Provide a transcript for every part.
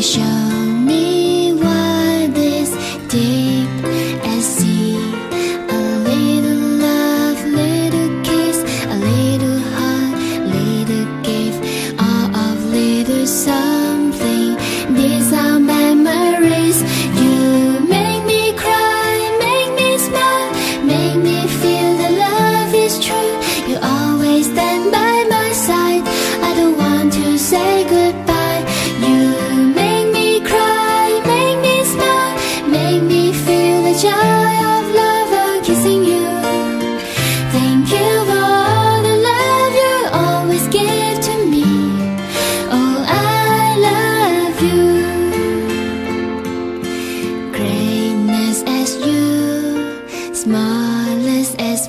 smallest as me. You show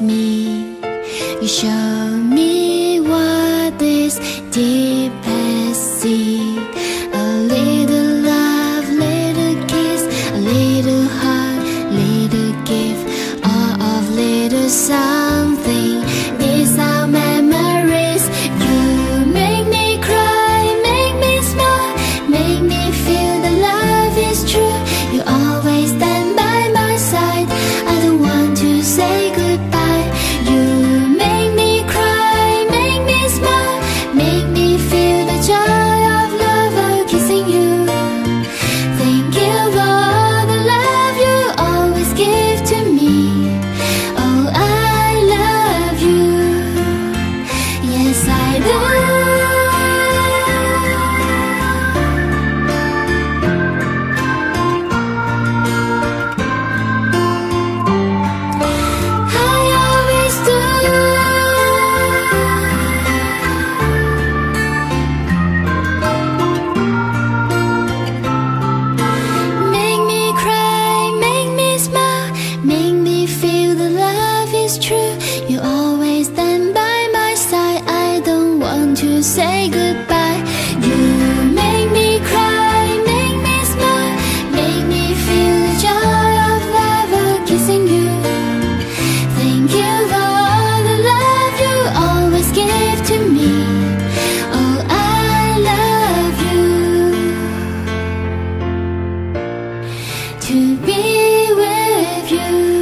me. You show To be with you.